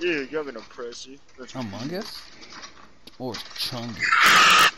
Yeah, you're gonna oppressor. That's Among Us? Or Chungus?